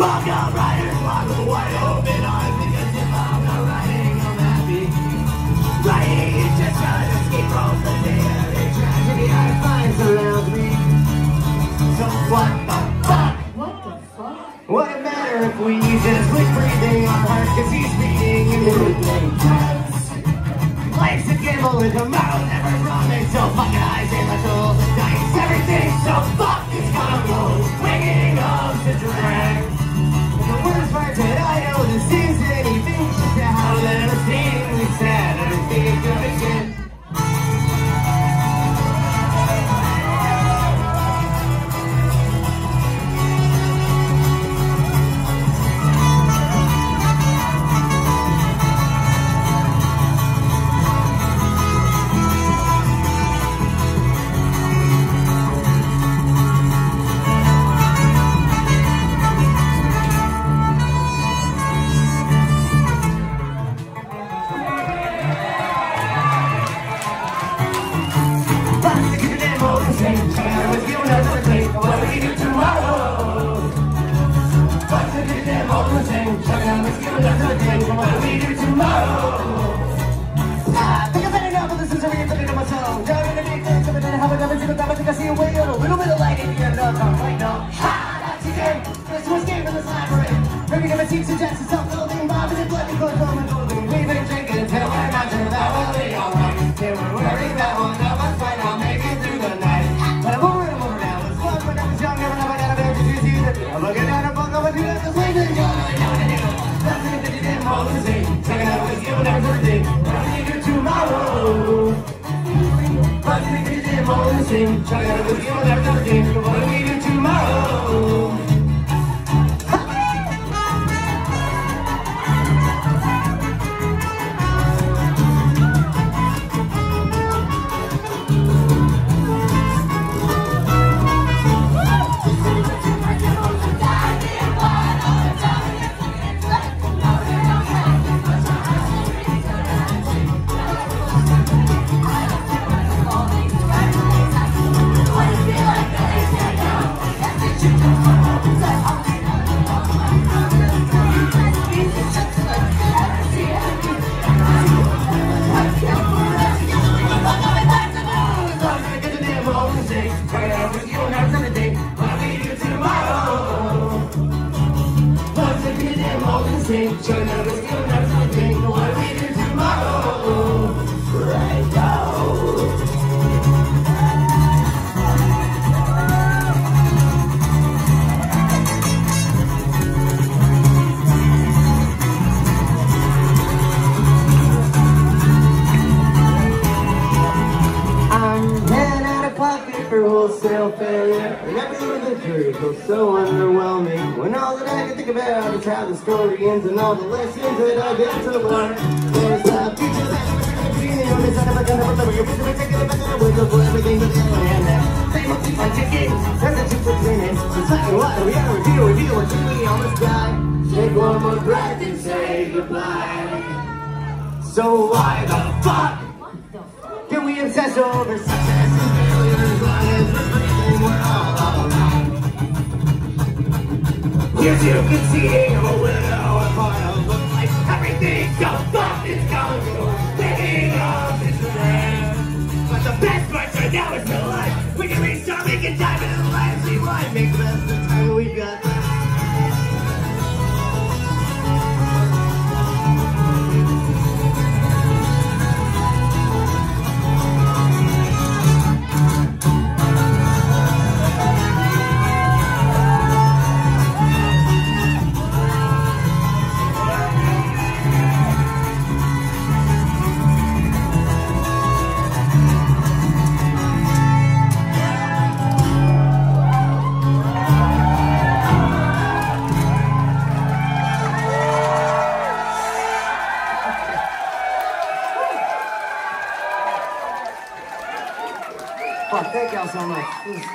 And I walk wide open eyes, because if I'm not riding, I'm happy. Riding is just an escape from the daily tragedy I find surrounds me. So what the fuck? What the fuck? What it matter if we just quit breathing heart cause he's beating and everything Life's a gamble and tomorrow Suggests self-building, bombs and bloody clothes on my clothing. We've been drinking until we're not sure that we'll be alright. They were worried that one of us might not make it through the night. But I'm over it, I'm over now. It's fun when I was young, never never got a bed to do either. I'm looking at a book of a few that's waiting. That's you didn't hold to with you, never thing. What do we do tomorrow? Right of for wholesale failure. And the jury feels so underwhelming. When all that I can think about is how the story ends and all the lessons that I've get to learn. There's a future the of a gun of a You're it back to the window for everything that's tickets, there's a. So what we gotta review, review what we the. Take one more breath and say goodbye. So why the fuck? Can we obsess over success As you can see, 上了四十。